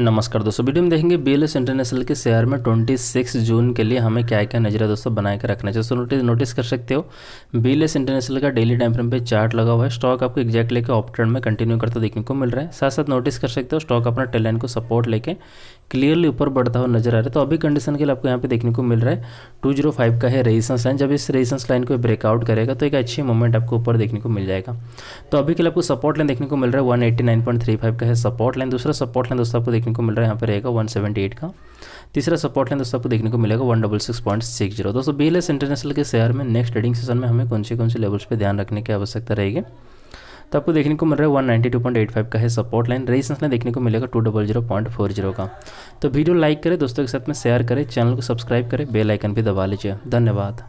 नमस्कार दोस्तों, वीडियो में देखेंगे बी इंटरनेशनल के शेयर में 26 जून के लिए हमें क्या क्या नज़र दोस्तों बना के रखना चाहिए दोस्तों नोटिस नोटिस कर सकते हो बी इंटरनेशनल का डेली टाइम फ्रेम पे चार्ट लगा हुआ है। स्टॉक आपको एक्जैक्ट लेकर ऑप्टर्न में कंटिन्यू करता देखने को मिल रहा है। साथ साथ नोटिस कर सकते हो स्टॉक अपना टेलेंट को सपोर्ट लेके क्लियरली ऊपर बढ़ता हुआ नज़र आ रहा है। तो अभी कंडीशन के लिए आपको यहाँ पे देखने को मिल रहा है। टू ज़ीरो फाइव का है रेजिस्टेंस लाइन जब इस रेजिस्टेंस लाइन को ब्रेकआउट करेगा तो एक अच्छी मूवमेंट आपको ऊपर देखने को मिल जाएगा। तो अभी के लिए आपको सपोर्ट लाइन देखने को मिल रहा है। One eighty nine point three five का है सपोर्ट लाइन दूसरा सपोर्ट लाइन दोस्तों आपको देखने को मिल रहा है। यहाँ पर रहेगा वन सेवेंटी एट का। तीसरा सपोर्ट लाइन दोस्तों आपको देखने को मिलेगा one double six point six zero दोस्तों बी इंटरनेशनल के शेयर में नेक्स्ट ट्रेडिंग सेशन में हमें कौन से कौन से लेवल्स पर ध्यान रखने की आवश्यकता रहेगी? तो आपको देखने को मिल रहा है one ninety two point eight five का है सपोर्ट लाइन रेजिस्टेंस में देखने को मिलेगा two double zero point four zero का। तो वीडियो लाइक करें, दोस्तों के साथ में शेयर करें चैनल को सब्सक्राइब करें बेल आइकन भी दबा लीजिए। धन्यवाद।